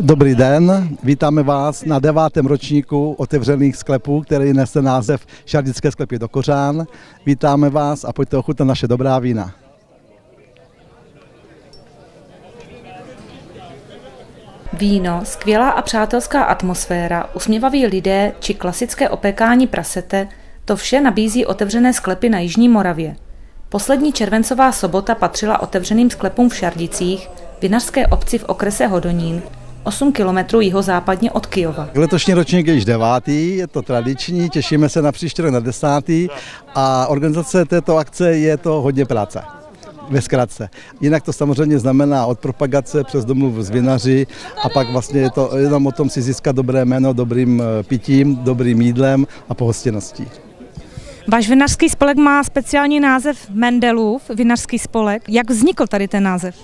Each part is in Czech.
Dobrý den, vítáme vás na devátém ročníku otevřených sklepů, který nese název Šardické sklepy do Kořán. Vítáme vás a pojďte ochutnat naše dobrá vína. Víno, skvělá a přátelská atmosféra, usměvaví lidé či klasické opékání prasete, to vše nabízí otevřené sklepy na Jižní Moravě. Poslední červencová sobota patřila otevřeným sklepům v Šardicích, vinařské obci v okrese Hodonín, 8 kilometrů jihozápadně od Kijova. Letošní ročník je již devátý, je to tradiční, těšíme se na příští rok na desátý a organizace této akce je to hodně práce ve zkratce. Jinak to samozřejmě znamená od propagace přes domluv s vinaři a pak vlastně je to jenom o tom si získat dobré jméno dobrým eh, pitím, dobrým jídlem a pohostěností. Váš vinařský spolek má speciální název Mendelův vinařský spolek. Jak vznikl tady ten název?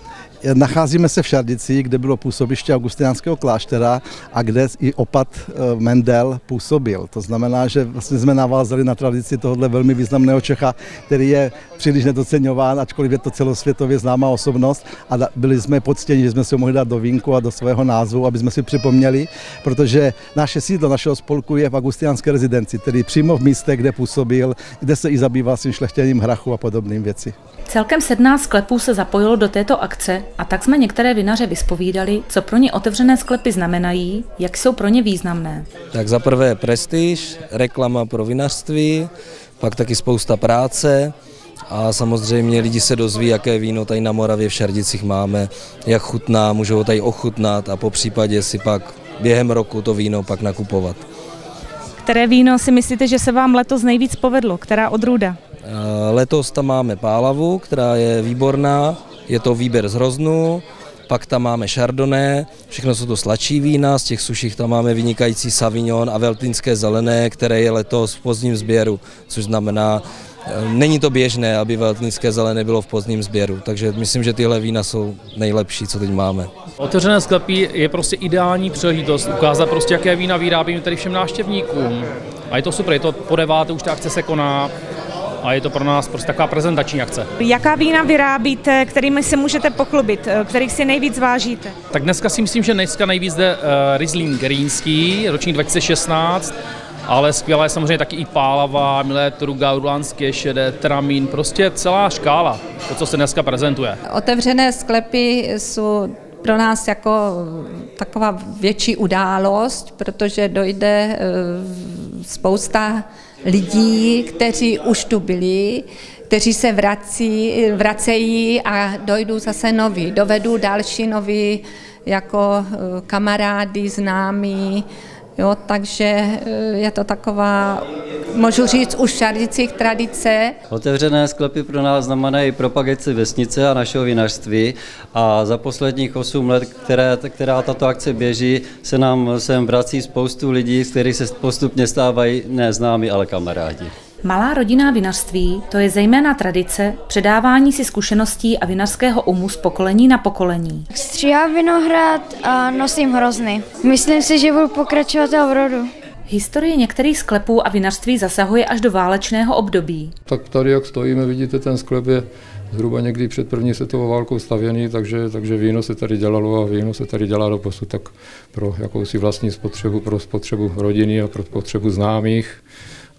Nacházíme se v Šardici, kde bylo působiště augustiniánského kláštera a kde i opat eh, Mendel působil. To znamená, že vlastně jsme navázali na tradici tohohle velmi významného Čecha, který je příliš nedoceňován, ačkoliv je to celosvětově známá osobnost a byli jsme poctěni, že jsme si ho mohli dát do vínku a do svého názvu, aby jsme si připomněli, protože naše sídlo našeho spolku je v augustiniánské rezidenci, tedy přímo v místě, kde působil, kde se i zabýval svým šlechtěním hrachu a podobným věci. Celkem 17 sklepů se zapojilo do této akce a tak jsme některé vinaře vyspovídali, co pro ně otevřené sklepy znamenají, jak jsou pro ně významné. Tak za prvé prestiž, reklama pro vinařství, pak taky spousta práce a samozřejmě lidi se dozví, jaké víno tady na Moravě v Šardicích máme, jak chutná, můžou ho tady ochutnat a po případě si pak během roku to víno pak nakupovat. Které víno si myslíte, že se vám letos nejvíc povedlo? Která odrůda? Eh, letos tam máme pálavu, která je výborná, je to výběr z hroznu, pak tam máme Chardonnay, všechno jsou to sladší vína, z těch suších tam máme vynikající Savignon a veltinské zelené, které je letos v pozdním sběru, což znamená, eh, není to běžné, aby veltinské zelené bylo v pozdním sběru, takže myslím, že tyhle vína jsou nejlepší, co teď máme. Otevřené sklepy je prostě ideální příležitost ukázat prostě, jaké vína vyrábíme tady všem návštěvníkům. A je to super, je to po deváté, už ta akce se koná, a je to pro nás prostě taková prezentační akce. Jaká vína vyrábíte, kterými si můžete pochlubit, eh, kterých si nejvíc vážíte? Tak dneska si myslím, že dneska nejvíc jde uh, Riesling Greenský, ročník 2016, ale skvělá je samozřejmě taky i Pálava, Milé Truga, Urlánské šedé, Tramín, prostě celá škála, to, co se dneska prezentuje. Otevřené sklepy jsou pro nás jako taková větší událost, protože dojde spousta lidí, kteří už tu byli, kteří se vrací, vracejí a dojdou zase noví. Dovedou další noví jako eh, kamarády, známí, Jo, takže eh, je to taková, můžu říct, už šardicích tradice. Otevřené sklepy pro nás znamenají propagaci vesnice a našeho vinařství a za posledních 8 let, které, která tato akce běží, se nám sem vrací spoustu lidí, z kterých se postupně stávají neznámí, ale kamarádi. Malá rodinná vinařství, to je zejména tradice, předávání si zkušeností a vinařského umu z pokolení na pokolení. Stříhám vinohrad a nosím hrozny. Myslím si, že budu pokračovat v rodu. Historie některých sklepů a vinařství zasahuje až do válečného období. Tak tady, jak stojíme, vidíte, ten sklep je zhruba někdy před první světovou válkou stavěný, takže, takže víno se tady dělalo a víno se tady dělá do posud tak pro jakousi vlastní spotřebu, pro spotřebu rodiny a pro spotřebu známých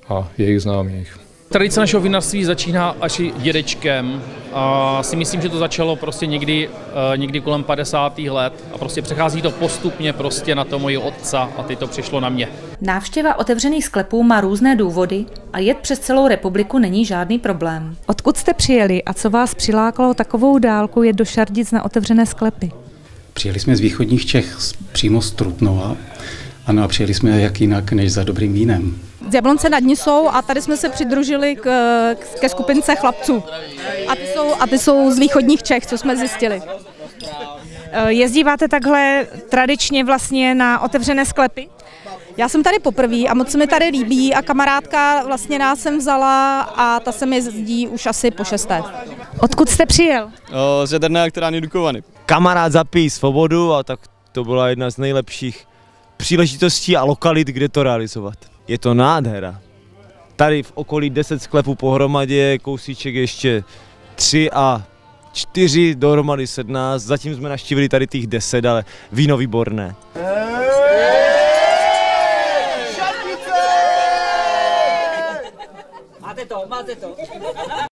a jejich známých. Tradice našeho vinařství začíná až dědečkem a si myslím, že to začalo prostě někdy, eh, někdy kolem 50. let a prostě přechází to postupně prostě na to moje otca a teď to přišlo na mě. Návštěva otevřených sklepů má různé důvody a jet přes celou republiku není žádný problém. Odkud jste přijeli a co vás přilákalo takovou dálku jet do Šardic na otevřené sklepy? Přijeli jsme z východních Čech přímo z Trutnova. Ano, a přijeli jsme jak jinak než za dobrým vínem z Jablonce nad Nisou a tady jsme se přidružili k, ke skupince chlapců. A ty, jsou, a ty jsou z východních Čech, co jsme zjistili. Eh, jezdíváte takhle tradičně vlastně na otevřené sklepy? Já jsem tady poprvé a moc se mi tady líbí a kamarádka vlastně nás sem vzala a ta se mi jezdí už asi po šesté. Odkud jste přijel? O, z jaderné elektrárny Dukovany. Kamarád zapí svobodu a tak to byla jedna z nejlepších příležitostí a lokalit, kde to realizovat. Je to nádhera. Tady v okolí 10 sklepů pohromadě, kousíček ještě 3 a čtyři, dohromady sedmnáct, zatím jsme naštívili tady těch deset, ale víno výborné. Máte to, máte to.